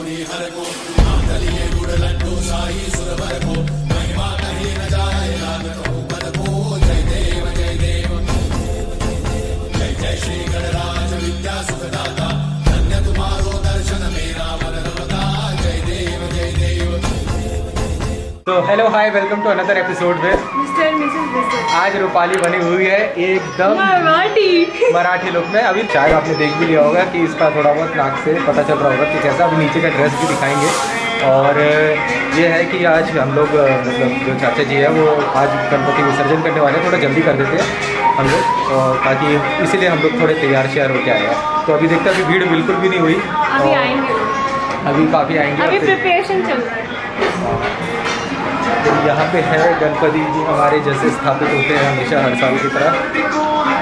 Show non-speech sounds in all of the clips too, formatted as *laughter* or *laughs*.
गौरी हर को। मातलिये गुड़लड्डू साई सुरभर को। तो hello hi welcome to another episode में मिस्टर एंड मिसेस आज रूपाली बनी हुई है एकदम मराठी। मराठी लुक में। अभी शायद आपने देख भी लिया होगा कि इसका थोड़ा बहुत नाक से पता चल रहा होगा कि कैसा। अभी नीचे का ड्रेस भी दिखाएँगे। और ये है कि आज हम लोग मतलब जो चाचा जी है वो आज गणपति विसर्जन करने वाले हैं। थोड़ा जल्दी कर देते हैं हम लोग। और ताकि इसीलिए हम लोग थोड़े तैयार श्यार होके आए हैं। तो अभी देखते हैं अभी भीड़ बिल्कुल भी नहीं हुई। अभी आएँगे। अभी काफ़ी आएँगे अभी प्रिपरेशन चल रहा है। तो यहाँ पे है गणपति जी हमारे जैसे स्थापित होते हैं हमेशा हर साल की तरह।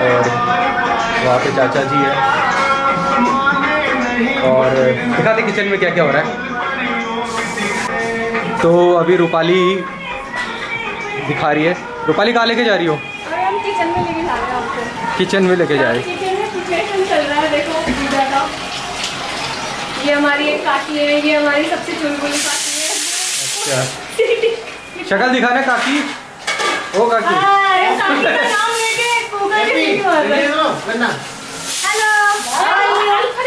और वहाँ पे चाचा जी है। और दिखाते किचन में क्या क्या हो रहा है। तो अभी रूपाली दिखा रही है। रूपाली कहाँ लेके जा रही हो? किचन में लेके जा रहे हैं किचन में लेके जा रही। किचन में चल रहा है देखो ये हमारी एक काकी है ये हमारी सबसे चुलबुली काकी है। अच्छा। शक्ल दिखाना काकी। ओ काकी। हाँ, अरे काकी का नाम लेके कुकर के सीटी मार रहे हैं। हेलो।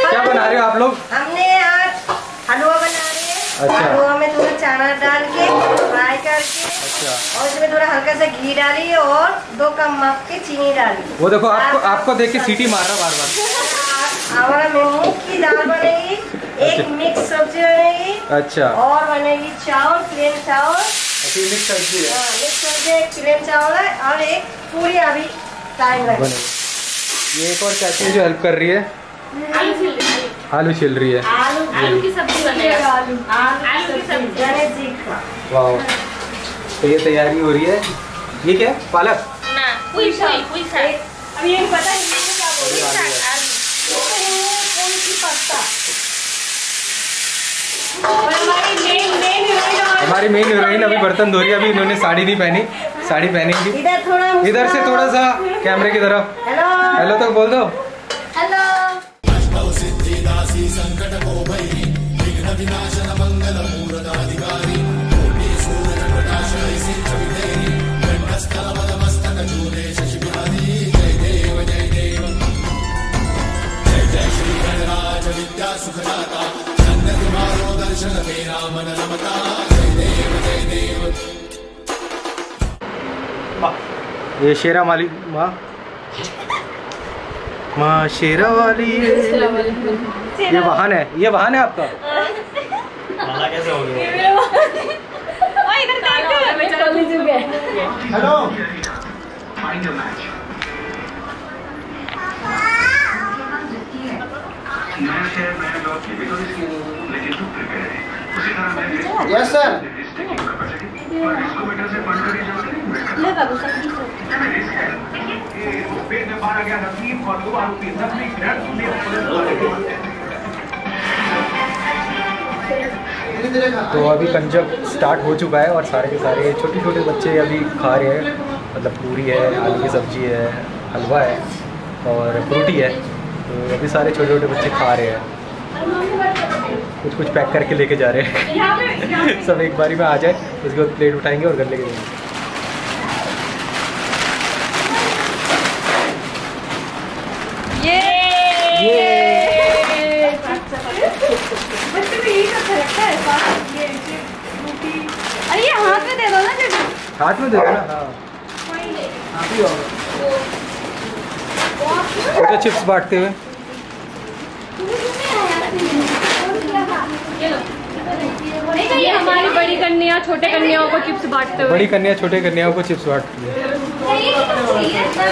क्या बना रहे हो आप लोग? हमने आज हलवा बना रहे हैं। अच्छा। हलवा में थोड़ा चना डाल के फ्राई करके अच्छा। और उसमें थोड़ा हल्का सा घी डालिए और दो कप माप के चीनी डाली। वो देखो आपको आपको देख के सीटी मार रहा बार बार हमारा मूंग की दाल बनेगी एक अच्छा। मिक्स सब्ज़ी बनेगी अच्छा। और बनेगी चावल प्लेन चावल। अच्छी मिक्स सब्ज़ी है हाँ, मिक्स सब्ज़ी एक प्लेन चावल है और एक पूरी अभी टाइम ये एक और चाची है जो हेल्प कर रही है। आलू छिल रही है। आलू छिल रही है। आलू आलू की सब्ज़ी बनेगा। आलू। आलू आलू की सब्ज़ी। गणेश जी का वाह तो ये तैयारी हो रही है। ये क्या है? पालक? ना पुई पुई साग। अब ये नहीं पता में क्या बोल पुई साग आलू। कौन सी पत्ता? और हमारी हमारी मेन हीरोइन अभी बर्तन धो रही है अभी इन्होंने साड़ी नहीं पहनी साड़ी पहनेंगी इधर इधर से थोड़ा सा कैमरे की तरफ़। हेलो हेलो तो बोल दो। हेलो ये शेरा माली माँ। माँ शेरा वाली। ये वाहन है ये वाहन है आपका? है हेलो। यस सर तो अभी कंजक स्टार्ट हो चुका है और सारे के सारे छोटे छोटे बच्चे अभी खा रहे हैं। मतलब पूरी है, आलू की सब्ज़ी है, हलवा है और फ्रूटी है। तो अभी सारे छोटे छोटे बच्चे खा रहे हैं। कुछ कुछ पैक करके लेके जा रहे हैं सब एक बारी में आ जाए उसके बाद प्लेट उठाएँगे और घर लेके जाएँगे अच्छा है अरे ये हाथ में दे दो ना हाथ में दे दो ना हाँ चिप्स बांटते हुए ये हमारी बड़ी कन्या छोटे कन्याओं को चिप्स बांटते हुए। बड़ी कन्या छोटे कन्याओं को चिप्स बांटती है।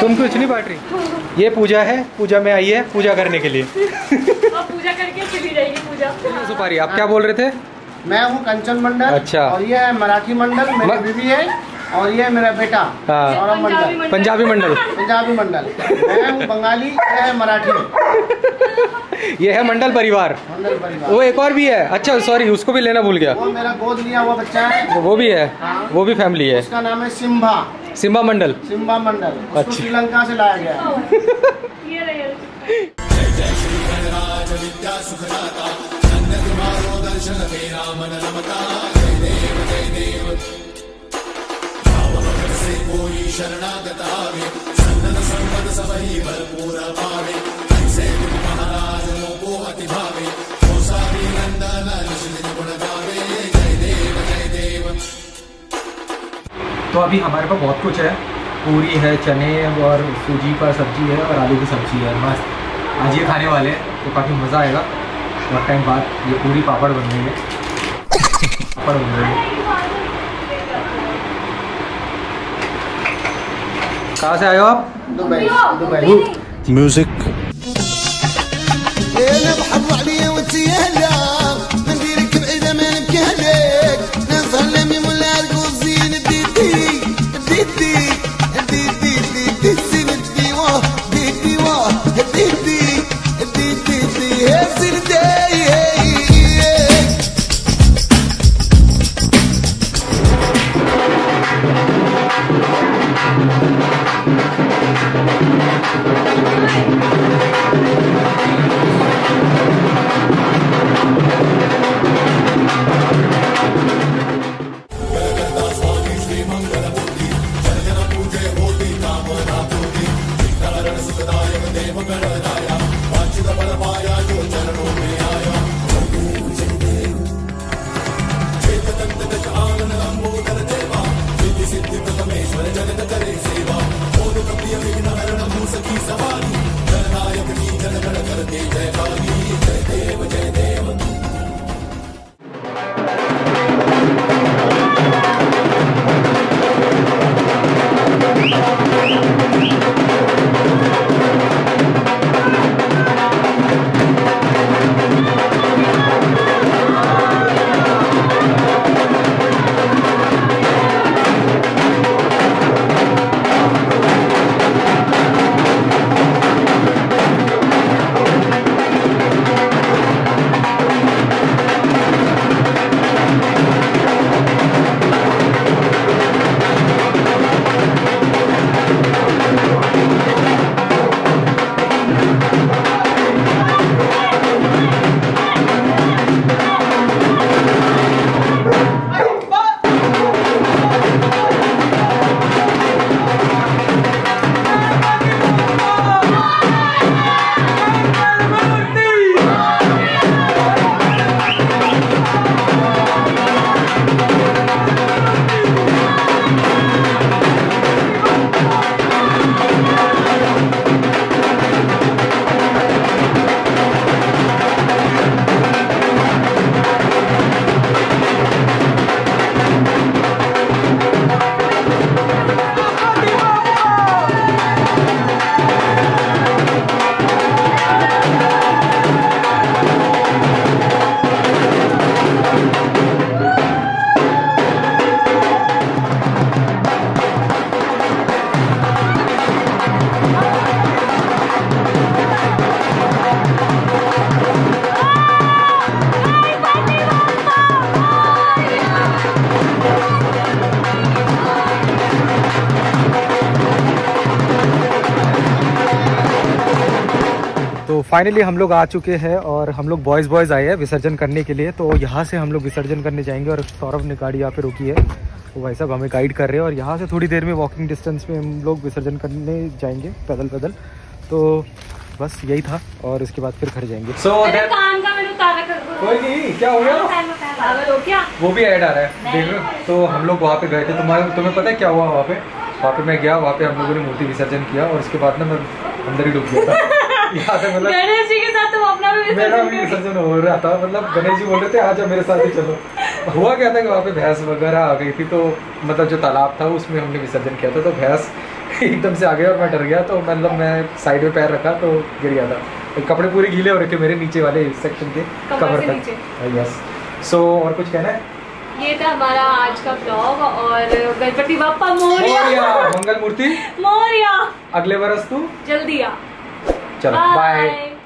तुम कुछ नहीं बांट रही? ये पूजा है पूजा में आई है पूजा करने के लिए। पूजा करके चली जाएगी पूजा। सुपारी आप क्या बोल रहे थे? मैं हूँ कंचन मंडल अच्छा। और ये है मराठी मंडल मेरी बीवी है और ये है मेरा बेटा हाँ। सौरभ पंजाबी मंडल मंडल। पंजाबी मंडल। पंजाबी मंडल। मैं हूँ बंगाली ये है मराठी। *laughs* ये है मंडल परिवार। मंडल परिवार। वो एक और भी है। अच्छा सॉरी उसको भी लेना भूल गया। वो मेरा गोद लिया हुआ बच्चा है। वो भी है। हाँ। वो भी फैमिली है। उसका नाम है Simba. Simba Mandal. Simba Mandal. अच्छा। श्रीलंका से लाया गया है। *laughs* ये रही है। तो अभी हमारे पास बहुत कुछ है। पूरी है चने और सूजी का सब्ज़ी है और आलू की सब्ज़ी है। मस्त। आज ये खाने वाले हैं तो काफ़ी मज़ा आएगा। बहुत टाइम बाद ये पूरी पापड़ बन रही है। पापड़ बन रही है। कहाँ से आए हो आप? दुबई। दुबई। Music तो फाइनली हम लोग आ चुके हैं और हम लोग बॉयज़ बॉयज़ आए हैं विसर्जन करने के लिए। तो यहाँ से हम लोग विसर्जन करने जाएँगे और सौरभ ने गाड़ी यहाँ पे रोकी है। तो भाई साहब हमें गाइड कर रहे हैं और यहाँ से थोड़ी देर में वॉकिंग डिस्टेंस में हम लोग विसर्जन करने जाएँगे पैदल पैदल। तो बस यही था और इसके बाद फिर घर जाएँगे। कर कोई नहीं क्या हो गया? वो भी ऐड आ रहा है। देख रहे हो? तो हम लोग वहाँ पे गए थे। तुम्हारे तुम्हें पता है क्या हुआ वहाँ पे? वहाँ पे मैं गया वहाँ पे हम लोगों ने मूर्ति विसर्जन किया और उसके बाद ना मैं अंदर ही डूब गया था। *laughs* यहाँ से मतलब गणेश जी के साथ तुम अपना भी मेरा भी विसर्जन हो रहा था मतलब गणेश जी बोल रहे थे आज मेरे साथ ही चलो। हुआ क्या था कि वहाँ पे भैंस वगैरह आ गई थी तो मतलब जो तालाब था उसमें हमने विसर्जन किया था तो भैंस *laughs* एकदम से आ गया और मैं डर गया तो मतलब मैं साइड में पैर रखा तो गिर गया था। कपड़े पूरे गीले हो रखे मेरे नीचे वाले सेक्शन के कमर तक। यस सो और कुछ कहना है? ये था हमारा आज का ब्लॉग और गणपति बापा मोरिया। मोरिया मंगल मूर्ति *laughs* मोरिया। अगले बरस तू? जल्दी आ। चलो बाय